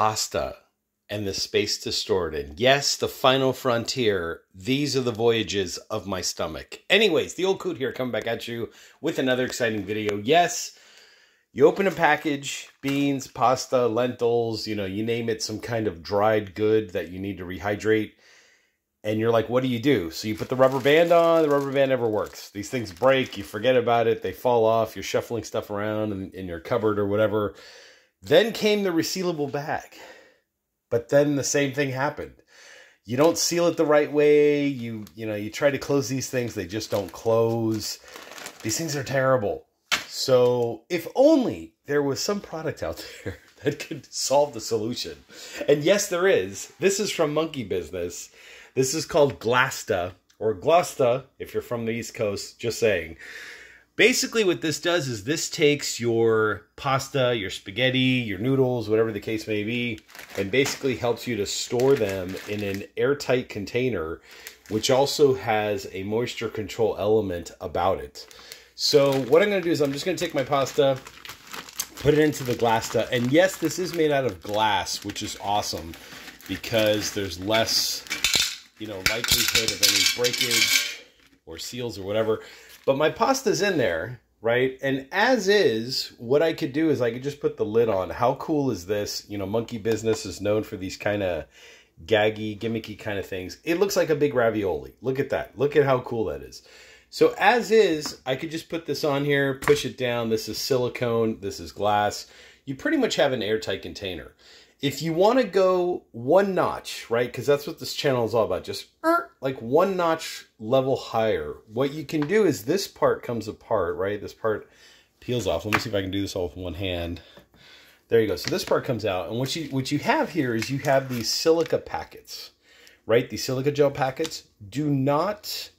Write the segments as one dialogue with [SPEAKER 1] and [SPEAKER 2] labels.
[SPEAKER 1] pasta and the space to store it in. Yes, the final frontier. These are the voyages of my stomach. Anyways, the old coot here coming back at you with another exciting video. Yes, you open a package, beans, pasta, lentils, you know, you name it, some kind of dried good that you need to rehydrate. And you're like, what do you do? So you put the rubber band on, the rubber band never works. These things break, you forget about it, they fall off, you're shuffling stuff around in, in your cupboard or whatever. Then came the resealable bag. But then the same thing happened. You don't seal it the right way. You you know, you try to close these things, they just don't close. These things are terrible. So, if only there was some product out there that could solve the solution. And yes, there is. This is from Monkey Business. This is called Glasta or Glosta if you're from the East Coast, just saying. Basically, what this does is this takes your pasta, your spaghetti, your noodles, whatever the case may be, and basically helps you to store them in an airtight container, which also has a moisture control element about it. So what I'm going to do is I'm just going to take my pasta, put it into the Glasta, and yes, this is made out of glass, which is awesome because there's less, you know, likelihood of any breakage or seals or whatever. But my pasta's in there, right? And as is, what I could do is I could just put the lid on. How cool is this? You know, Monkey Business is known for these kind of gaggy, gimmicky kind of things. It looks like a big ravioli. Look at that. Look at how cool that is. So as is, I could just put this on here, push it down. This is silicone. This is glass. You pretty much have an airtight container. If you want to go one notch, right, because that's what this channel is all about, just er, like one notch level higher, what you can do is this part comes apart, right? This part peels off. Let me see if I can do this all with one hand. There you go. So this part comes out. And what you, what you have here is you have these silica packets, right? These silica gel packets. Do not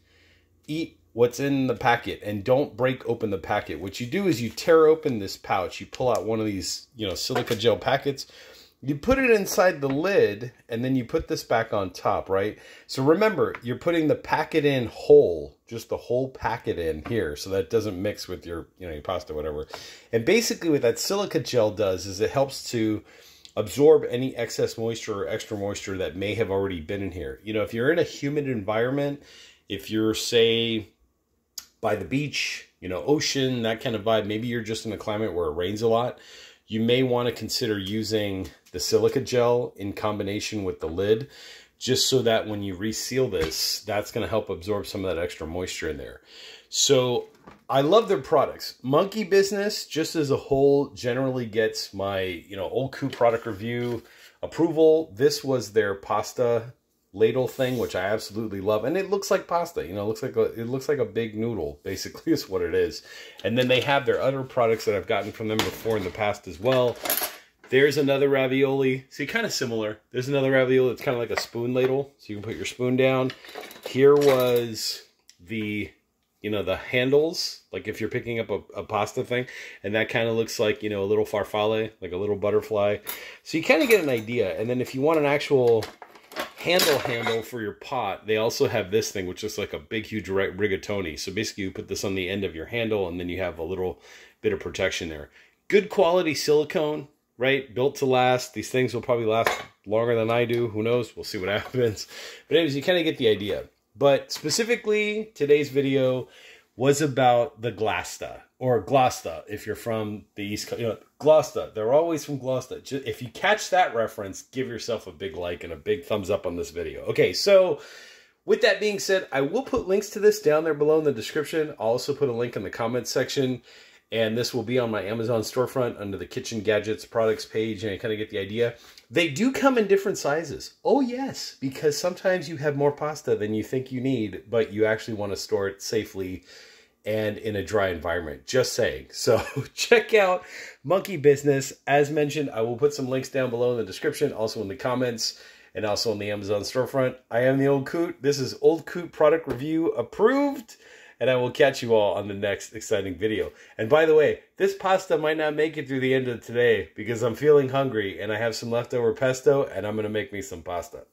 [SPEAKER 1] eat what's in the packet and don't break open the packet. What you do is you tear open this pouch. You pull out one of these, you know, silica gel packets you put it inside the lid and then you put this back on top, right? So remember, you're putting the packet in whole, just the whole packet in here so that doesn't mix with your, you know, your pasta, whatever. And basically what that silica gel does is it helps to absorb any excess moisture or extra moisture that may have already been in here. You know, if you're in a humid environment, if you're, say, by the beach, you know, ocean, that kind of vibe, maybe you're just in a climate where it rains a lot, you may want to consider using the silica gel in combination with the lid, just so that when you reseal this, that's going to help absorb some of that extra moisture in there. So I love their products. Monkey Business, just as a whole, generally gets my, you know, old coot product review approval. This was their pasta ladle thing, which I absolutely love. And it looks like pasta, you know, it looks like a, it looks like a big noodle, basically is what it is. And then they have their other products that I've gotten from them before in the past as well. There's another ravioli. See, kind of similar. There's another ravioli. It's kind of like a spoon ladle. So you can put your spoon down. Here was the, you know, the handles. Like if you're picking up a, a pasta thing. And that kind of looks like, you know, a little farfalle. Like a little butterfly. So you kind of get an idea. And then if you want an actual handle handle for your pot, they also have this thing, which is like a big, huge rigatoni. So basically you put this on the end of your handle and then you have a little bit of protection there. Good quality silicone, right? Built to last. These things will probably last longer than I do. Who knows? We'll see what happens. But anyways, you kind of get the idea. But specifically, today's video was about the Glasta or Glosta if you're from the East Coast. You know, Glosta. They're always from Glosta. If you catch that reference, give yourself a big like and a big thumbs up on this video. Okay, so with that being said, I will put links to this down there below in the description. I'll also put a link in the comments section. And this will be on my Amazon storefront under the kitchen gadgets products page. And I kind of get the idea. They do come in different sizes. Oh, yes, because sometimes you have more pasta than you think you need, but you actually want to store it safely and in a dry environment. Just saying. So check out Monkey Business. As mentioned, I will put some links down below in the description, also in the comments, and also on the Amazon storefront. I am the Old Coot. This is Old Coot product review approved. And I will catch you all on the next exciting video. And by the way, this pasta might not make it through the end of today because I'm feeling hungry and I have some leftover pesto and I'm going to make me some pasta.